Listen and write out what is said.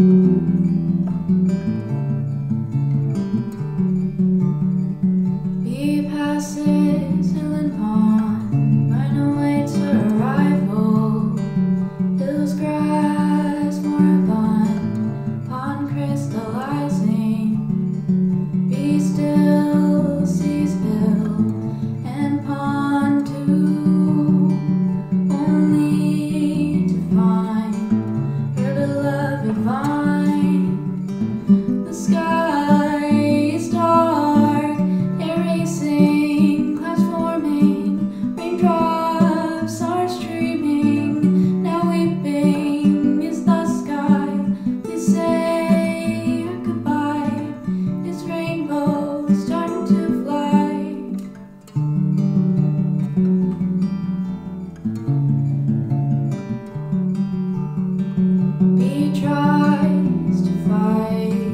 thank you He tries to fight